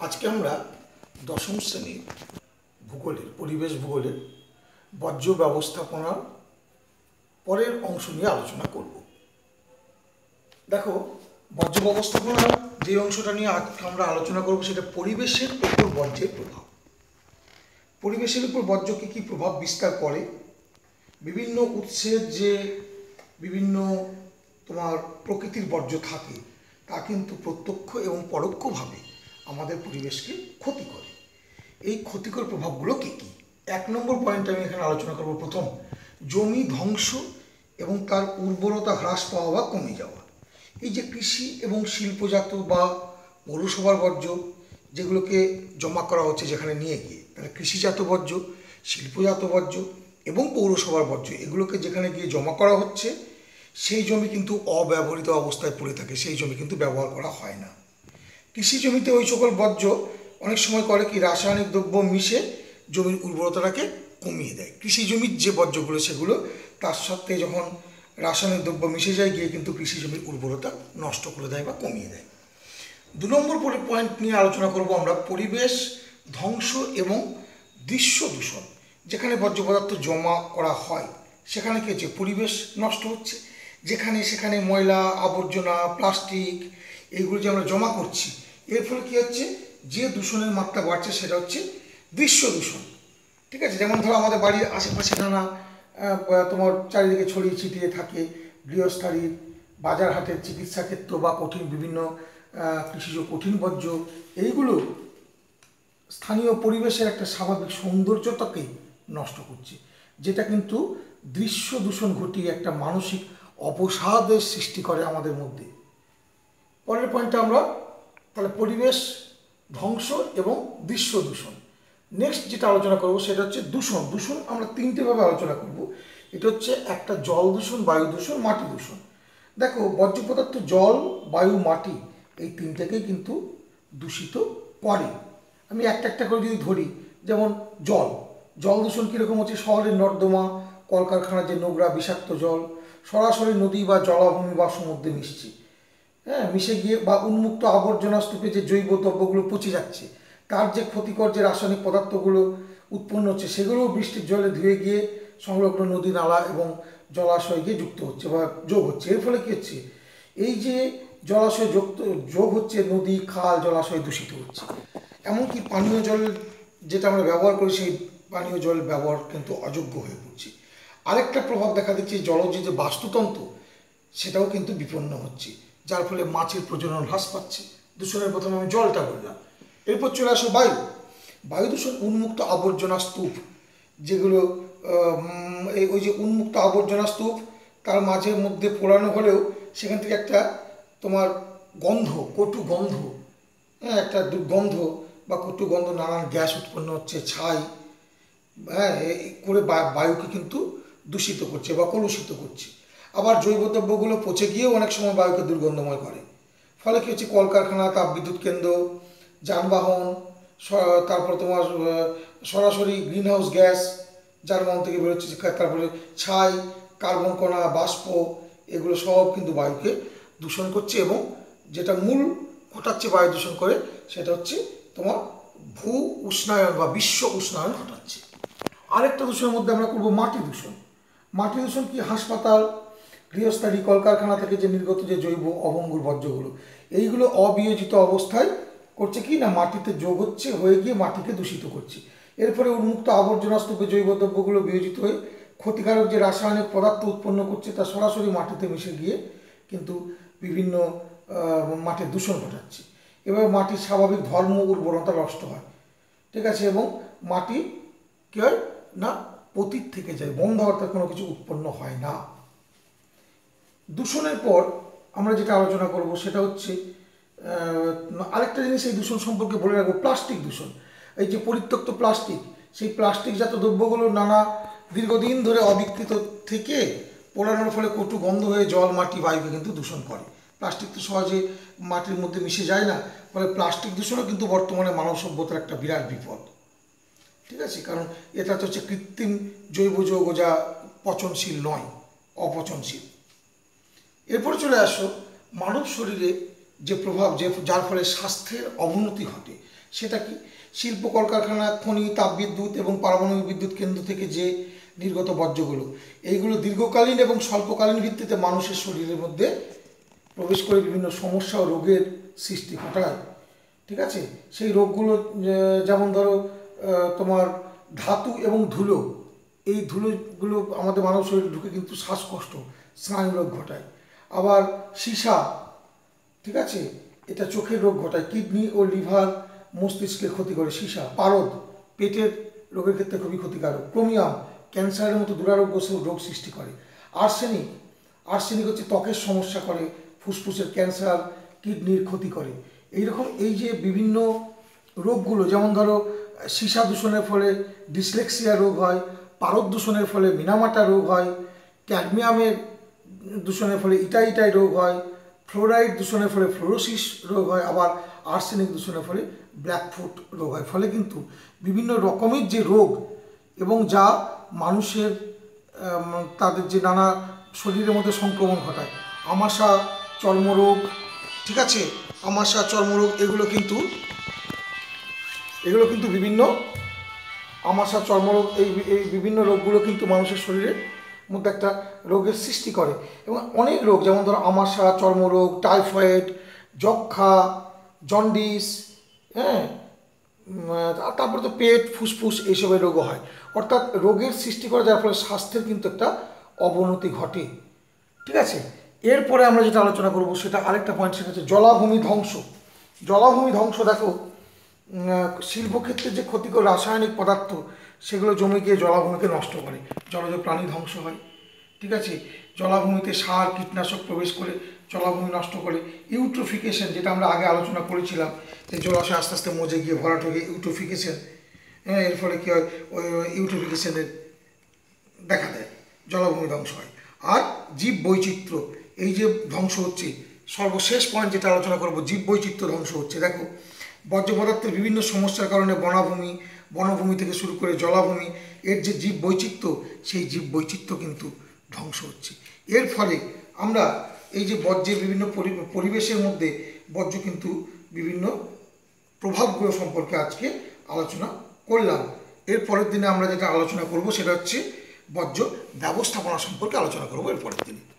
আজকে আমরা দশম শ্রেণির ভূগোলের, পরিবেশ ভূগোলের বর্জ্য ব্যবস্থাপনার পরের অংশ নিয়ে আলোচনা করব। দেখো, বর্জ্য ব্যবস্থাপনার যে অংশটা নিয়ে আজকে আমরা আলোচনা করব সেটা পরিবেশের উপর বর্জ্যের প্রভাব। পরিবেশের উপর বর্জ্য কী কী প্রভাব বিস্তার করে? বিভিন্ন উৎসের যে বিভিন্ন তোমার প্রকৃতির বর্জ্য থাকে, তা কিন্তু প্রত্যক্ষ এবং পরোক্ষভাবে আমাদের পরিবেশকে ক্ষতি করে। এই ক্ষতিকর প্রভাবগুলো কী কী? এক নম্বর পয়েন্ট আমি এখানে আলোচনা করব প্রথম, জমি ধ্বংস এবং তার উর্বরতা হ্রাস পাওয়া বা কমে যাওয়া। এই যে কৃষি এবং শিল্পজাত বা পৌরসভার বর্জ্য যেগুলোকে জমা করা হচ্ছে যেখানে নিয়ে গিয়ে, তাহলে কৃষিজাত বর্জ্য, শিল্পজাত বর্জ্য এবং পৌরসভার বর্জ্য এগুলোকে যেখানে গিয়ে জমা করা হচ্ছে, সেই জমি কিন্তু অব্যবহৃত অবস্থায় পড়ে থাকে, সেই জমি কিন্তু ব্যবহার করা হয় না। কৃষি জমিতে ওই সকল বর্জ্য অনেক সময় করে কি রাসায়নিক দ্রব্য মিশে জমির উর্বরতাটাকে কমিয়ে দেয়। কৃষি জমির যে বর্জ্যগুলো সেগুলো, তার সাথে যখন রাসায়নিক দ্রব্য মিশে যায়, গিয়ে কিন্তু কৃষি জমির উর্বরতা নষ্ট করে দেয় বা কমিয়ে দেয়। দু নম্বর পয়েন্ট নিয়ে আলোচনা করব আমরা, পরিবেশ ধ্বংস এবং দৃশ্য দূষণ। যেখানে বর্জ্য পদার্থ জমা করা হয়, সেখানে কি হচ্ছে? পরিবেশ নষ্ট হচ্ছে। যেখানে সেখানে ময়লা, আবর্জনা, প্লাস্টিক, এইগুলো যে আমরা জমা করছি এর ফলে কী হচ্ছে? যে দূষণের মাত্রা বাড়ছে সেটা হচ্ছে দৃশ্য দূষণ। ঠিক আছে? যেমন ধরো আমাদের বাড়ির আশেপাশে নানা তোমার চারিদিকে ছড়িয়ে ছিটিয়ে থাকে গৃহস্থালির বাজার হাটের চিকিৎসা ক্ষেত্র বা কঠিন বিভিন্ন কৃষিজ কঠিন বর্জ্য, এইগুলো স্থানীয় পরিবেশের একটা স্বাভাবিক সৌন্দর্যতাকে নষ্ট করছে। যেটা কিন্তু দৃশ্য দূষণ ঘটিয়ে একটা মানসিক অপসাদের সৃষ্টি করে আমাদের মধ্যে। পরের পয়েন্টটা আমরা তাহলে পরিবেশ, ধ্বংস এবং দৃশ্য দূষণ। নেক্সট যেটা আলোচনা করব সেটা হচ্ছে দূষণ। দূষণ আমরা তিনটেভাবে আলোচনা করব। এটা হচ্ছে একটা জল দূষণ, বায়ু দূষণ, মাটি দূষণ। দেখো, বর্জ্য পদার্থ, জল, বায়ু, মাটি এই তিনটাকেই কিন্তু দূষিত করে। আমি একটা একটা করে যদি ধরি, যেমন জল। জল দূষণ কীরকম হচ্ছে? শহরের নর্দমা, কলকারখানার যে নোংরা, বিষাক্ত জল, সরাসরি নদী বা জলাভূমি বা সমুদ্রে মিশছে। হ্যাঁ মিশে গিয়ে বা উন্মুক্ত আবর্জনা স্তূপে যে জৈব দ্রব্যগুলো পচে যাচ্ছে, তার যে ক্ষতিকর যে রাসায়নিক পদার্থগুলো উৎপন্ন হচ্ছে, সেগুলোও বৃষ্টির জলে ধুয়ে গিয়ে সংলগ্ন নদী নালা এবং জলাশয় গিয়ে যুক্ত হচ্ছে বা যোগ হচ্ছে। এর ফলে কী হচ্ছে? এই যে জলাশয় যুক্ত, যোগ হচ্ছে, নদী, খাল, জলাশয় দূষিত হচ্ছে। এমনকি পানীয় জল যেটা আমরা ব্যবহার করি, সেই পানীয় জল ব্যবহার কিন্তু অযোগ্য হয়ে পড়ছে। আরেকটা প্রভাব দেখা দিচ্ছে, জলজ যে বাস্তুতন্ত্র, সেটাও কিন্তু বিপন্ন হচ্ছে। যার ফলে মাছের প্রজনন হ্রাস পাচ্ছে। দূষণের প্রথমে আমি জলটা বললাম। এরপর চলে আসো বায়ু। বায়ু দূষণ উন্মুক্ত আবর্জনা স্তূপ, যেগুলো এই, ওই যে উন্মুক্ত আবর্জনা স্তূপ, তার মাঝে মধ্যে পোড়ানো হলেও সেখান থেকে একটা তোমার গন্ধ, কটু গন্ধ হ্যাঁ একটা দুর্গন্ধ বা কটু গন্ধ, নানান গ্যাস উৎপন্ন হচ্ছে, ছাই হ্যাঁ করে বায়ুকে কিন্তু দূষিত করছে বা কলুষিত করছে। আবার জৈব দ্রব্যগুলো পচে গিয়েও অনেক সময় বায়ুকে দুর্গন্ধময় করে। ফলে কী হচ্ছে? কলকারখানা, তাপবিদ্যুৎ কেন্দ্র, যানবাহন তারপর তোমার সরাসরি গ্রিনহাউস গ্যাস যার যানবাহন থেকে বেরোচ্ছে তারপরে ছাই কার্বন কণা, বাষ্প, এগুলো সব কিন্তু বায়ুকে দূষণ করছে এবং যেটা মূল ঘটাচ্ছে বায়ু দূষণ করে, সেটা হচ্ছে তোমার ভূ উষ্ণায়ন বা বিশ্ব উষ্ণায়ন ঘটাচ্ছে। আরেকটা দূষণের মধ্যে আমরা করব মাটি দূষণ। মাটি দূষণ কি? হাসপাতাল গৃহস্থালী কলকারখানা থেকে যে নির্গত যে জৈব অভঙ্গুর বর্জ্যগুলো, এইগুলো অবিয়োজিত অবস্থায় করছে কি না? মাটিতে যোগ হচ্ছে, হয়ে গিয়ে মাটিকে দূষিত করছে। এর ফলে উন্মুক্ত আবর্জনা স্তূপে জৈব দ্রব্যগুলো বিয়োজিত হয়ে ক্ষতিকারক যে রাসায়নিক পদার্থ উৎপন্ন করছে তা সরাসরি মাটিতে মিশে গিয়ে কিন্তু বিভিন্ন মাটির দূষণ ঘটাচ্ছে। এভাবে মাটির স্বাভাবিক ধর্ম উর্বরতা নষ্ট হয়। ঠিক আছে? এবং মাটি কী হয় না? পতীত থেকে যায়, বন্ধ অর্থাৎ কোনো কিছু উৎপন্ন হয় না। দূষণের পর আমরা যেটা আলোচনা করব সেটা হচ্ছে আরেকটা জিনিস এই দূষণ সম্পর্কে বলে রাখব, প্লাস্টিক দূষণ। এই যে পরিত্যক্ত প্লাস্টিক, সেই প্লাস্টিকজাত দ্রব্যগুলো নানা দীর্ঘদিন ধরে অবিকৃত থেকে পোড়ানোর ফলে কটু গন্ধ হয়ে জল, মাটি, বায়ুকে কিন্তু দূষণ করে। প্লাস্টিক তো সহজে মাটির মধ্যে মিশে যায় না, ফলে প্লাস্টিক দূষণও কিন্তু বর্তমানে মানব সভ্যতার একটা বিরাট বিপদ। ঠিক আছে? কারণ এটা তো হচ্ছে কৃত্রিম জৈব যৌগ যা পচনশীল নয়, অপচনশীল। এরপরে চলে আসো, মানব শরীরে যে প্রভাব, যে যার ফলে স্বাস্থ্যের অবনতি ঘটে, সেটা কি? শিল্প কলকারখানা, খনি, তাপবিদ্যুৎ এবং পারমাণবিক বিদ্যুৎ কেন্দ্র থেকে যে নির্গত বর্জ্যগুলো, এইগুলো দীর্ঘকালীন এবং স্বল্পকালীন ভিত্তিতে মানুষের শরীরের মধ্যে প্রবেশ করে বিভিন্ন সমস্যা ও রোগের সৃষ্টি ঘটায়, ঠিক আছে? সেই রোগগুলো যেমন ধরো তোমার ধাতু এবং ধুলো, এই ধুলোগুলো আমাদের মানব শরীরে ঢুকে কিন্তু শ্বাসকষ্ট স্নায়ু রোগ ঘটায়। আবার সীসা, ঠিক আছে? এটা চোখের রোগ ঘটায়, কিডনি ও লিভার মস্তিষ্কের ক্ষতি করে। সীসা, পারদ, পেটের রোগের ক্ষেত্রে খুবই ক্ষতিকারক। ক্রোমিয়াম, ক্যান্সারের মতো দুরারোগ্য রোগ সৃষ্টি করে। আর্সেনিক আর্সেনিক হচ্ছে ত্বকের সমস্যা করে, ফুসফুসের ক্যান্সার, কিডনির ক্ষতি করে। এইরকম এই যে বিভিন্ন রোগগুলো, যেমন ধরো, সীসা দূষণের ফলে ডিসলেক্সিয়া রোগ হয়, পারদ দূষণের ফলে মিনামাটা রোগ হয়, ক্যাডমিয়ামের দূষণের ফলে ইটাইটাই রোগ হয়, ফ্লোরাইড দূষণের ফলে ফ্লোরোসিস রোগ হয়, আবার আর্সেনিক দূষণের ফলে ব্ল্যাকফুট রোগ হয়। ফলে কিন্তু বিভিন্ন রকমের যে রোগ এবং যা মানুষের তাদের যে নানা শরীরের মধ্যে সংক্রমণ ঘটায়, আমাশা চর্মরোগ, ঠিক আছে? আমাশা চর্মরোগ, এগুলো কিন্তু এগুলো কিন্তু বিভিন্ন, আমাশা চর্মরোগ, এই এই বিভিন্ন রোগগুলো কিন্তু মানুষের শরীরে মধ্যে একটা রোগের সৃষ্টি করে। এবং অনেক রোগ, যেমন ধরো আমাশা, চর্মরোগ, টাইফয়েড যক্ষা জন্ডিস হ্যাঁ? তারপরে তো পেট, ফুসফুস এইসবের রোগও হয়। অর্থাৎ রোগের সৃষ্টি করে যার ফলে স্বাস্থ্যের কিন্তু একটা অবনতি ঘটে। ঠিক আছে? এরপরে আমরা যেটা আলোচনা করব, সেটা আরেকটা পয়েন্ট সেটা হচ্ছে জলাভূমি ধ্বংস। জলাভূমি ধ্বংস দেখো শিল্পক্ষেত্রে যে ক্ষতিকর রাসায়নিক পদার্থ সেগুলো জমে গিয়ে জলাভূমিকে নষ্ট করে, জলজ প্রাণী ধ্বংস হয়, ঠিক আছে? জলাভূমিতে সার, কীটনাশক প্রবেশ করে, জলাভূমি নষ্ট করে। ইউট্রোফিকেশন, যেটা আমরা আগে আলোচনা করেছিলাম, যে জলাশয় আস্তে আস্তে মজে গিয়ে ভরাট হয়ে ইউট্রোফিকেশন হ্যাঁ এর ফলে কী হয়? ইউট্রোফিকেশনের দেখা দেয়, জলাভূমি ধ্বংস হয়। আর জীব বৈচিত্র্য এই যে ধ্বংস হচ্ছে, সর্বশেষ পয়েন্ট যেটা আলোচনা করব জীব বৈচিত্র্য ধ্বংস হচ্ছে। দেখো, বর্জ্য পদার্থের বিভিন্ন সমস্যার কারণে বনাভূমি বনভূমি থেকে শুরু করে জলাভূমি, এর যে জীব বৈচিত্র্য সেই জীব বৈচিত্র্য কিন্তু ধ্বংস হচ্ছে। এর ফলে আমরা এই যে বর্জ্যের বিভিন্ন পরি- পরিবেশের মধ্যে বর্জ্য কিন্তু বিভিন্ন প্রভাবগুলো সম্পর্কে আজকে আলোচনা করলাম। এর পরের দিনে আমরা যেটা আলোচনা করব সেটা হচ্ছে বর্জ্য ব্যবস্থাপনা সম্পর্কে আলোচনা করব এর পরের দিনে।